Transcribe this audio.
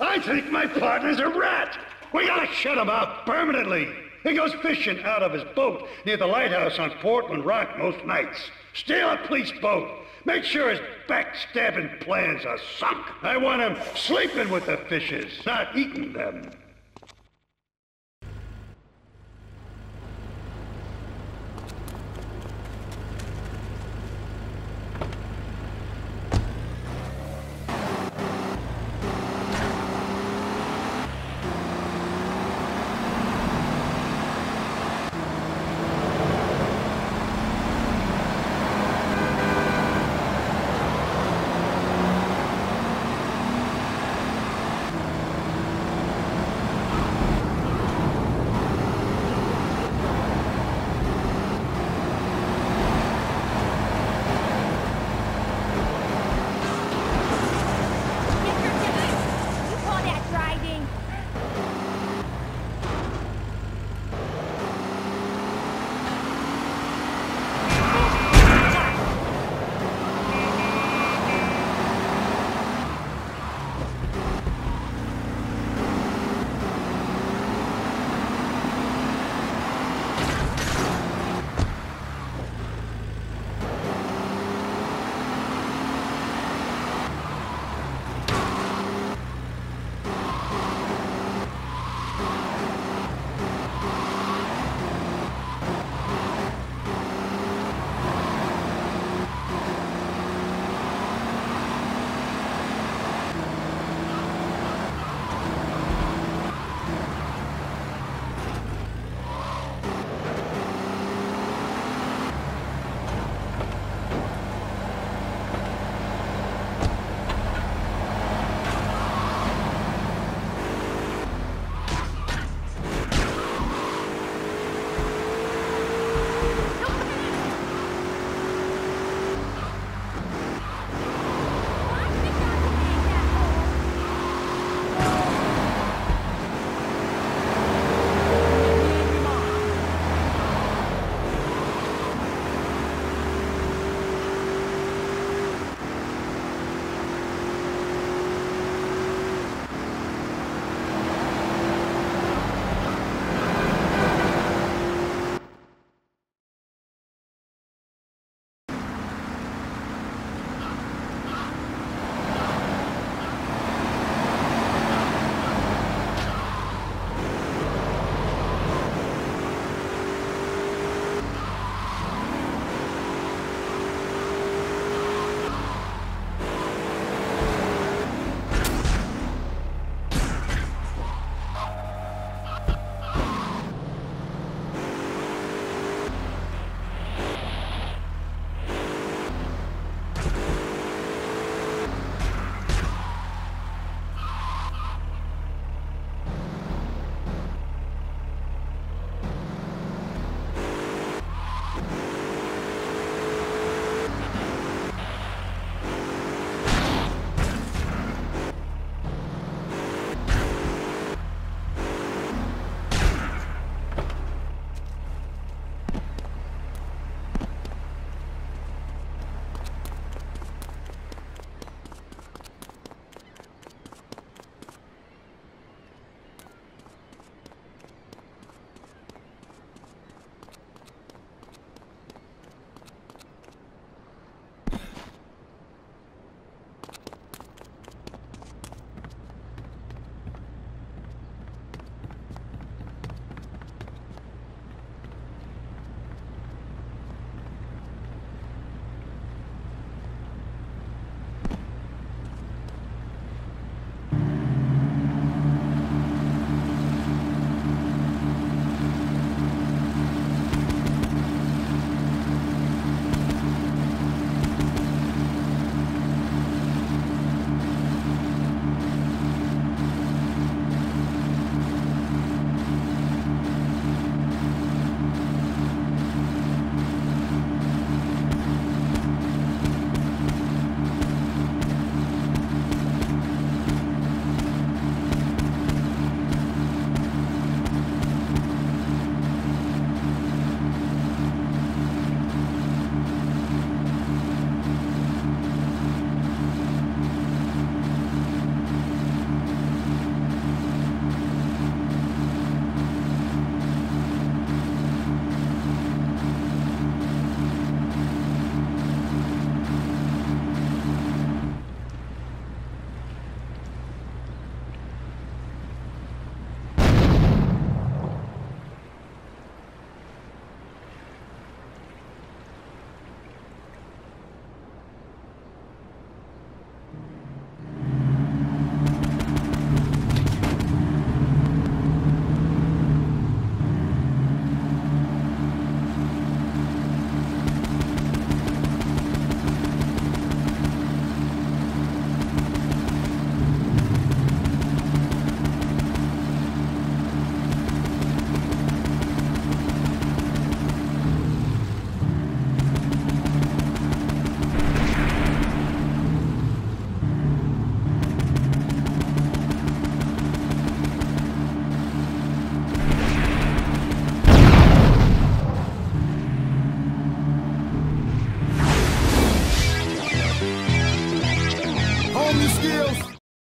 I think my partner's a rat. We gotta shut him out permanently. He goes fishing out of his boat near the lighthouse on Portland Rock most nights. Steal a police boat. Make sure his backstabbing plans are sunk. I want him sleeping with the fishes, not eating them.